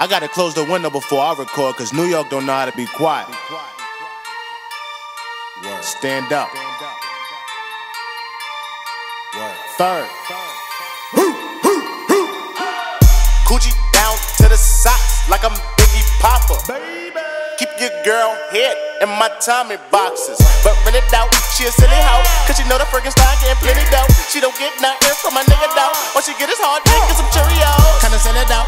I gotta close the window before I record, cause New York don't know how to be quiet. Stand up. Third. Coochie down to the socks like I'm Biggie Popper. Keep your girl head in my Tommy boxes. But rent it out, she a silly hoe. Cause she know the freaking style getting plenty dough. She don't get nothing from my nigga though. All she get is hard dick and some Cheerios. Kinda send it out,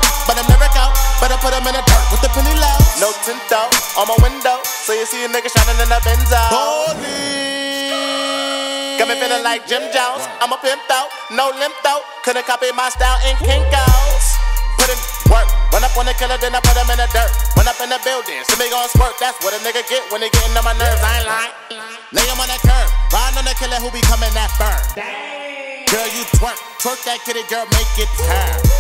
tint out on my window. So you see a nigga shining in a Benzo. Holy. Got me feeling like Jim Jones. I'm a pimp out, no limp out. Couldn't copy my style in Kinko's. Put in work. Run up on the killer, then I put him in the dirt. Run up in the building, so me gon' squirt. That's what a nigga get when they getting on my nerves. I ain't lying. Lay him on the curb. Riding on the killer who be coming that fur. Girl, you twerk. Twerk that kitty, girl, make it turn.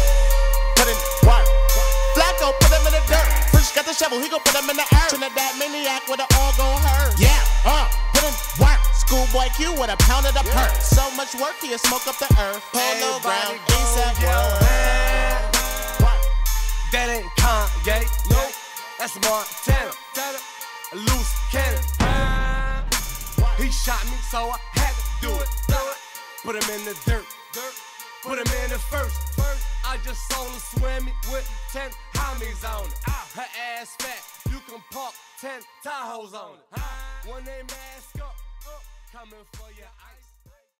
the shovel, he gon' put him in the earth. Trinidad maniac with the all gon' hurt. Yeah, uh, put in work. Schoolboy Q with a pound of the yeah. perk. So much work, he'll smoke up the earth. Pull Polo Brown, ASAP World. That ain't Kanye, Nope, that's Montana. A loose cannon. He shot me, so I had to do it. Put him in the dirt. Put him in the first. I just saw him swim with 10 Tommy's on it. Her ass fat, you can park 10 Tahoes on it. When they mask up, uh, coming for your